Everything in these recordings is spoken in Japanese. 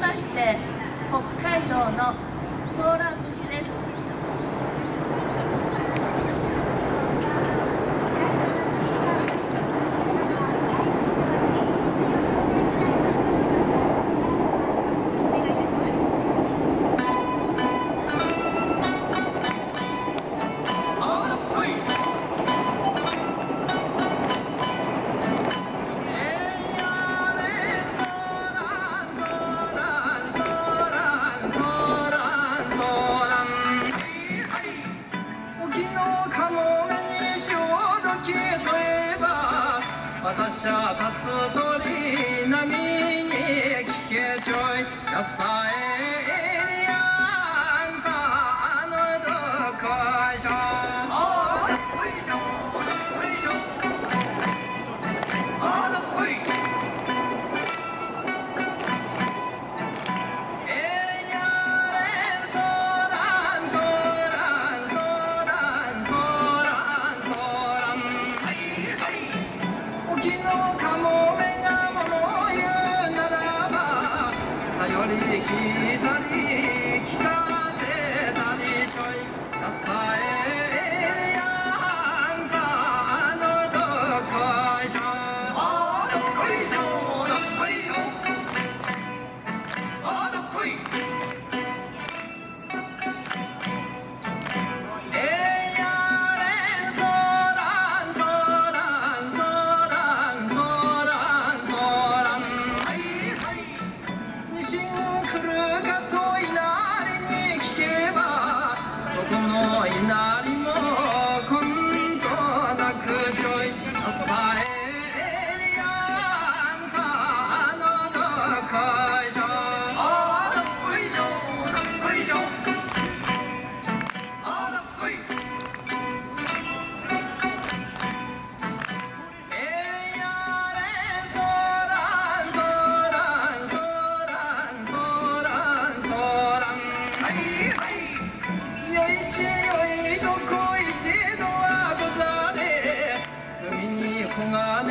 まして北海道のソーラン節です。私は立つ鳥波頼り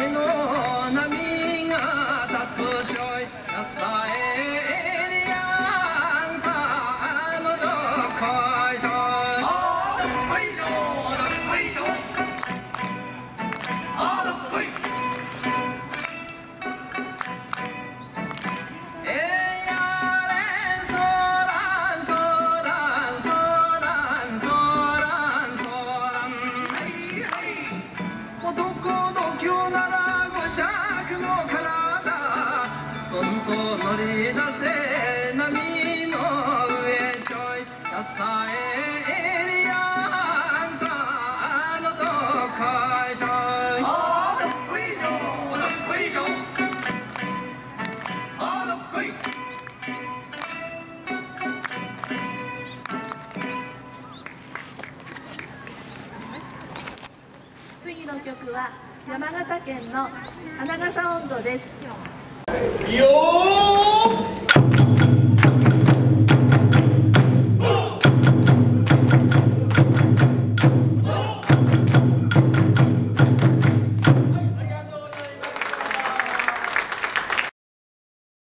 黄金の波が立つちょい野菜エリアンさあのどこら五尺の体どんと乗り出せ波の上ちょい野菜エリアンさあのどこいしょあどっこいしょどっこいしょあどっこい次の曲は山形県の花笠温度です。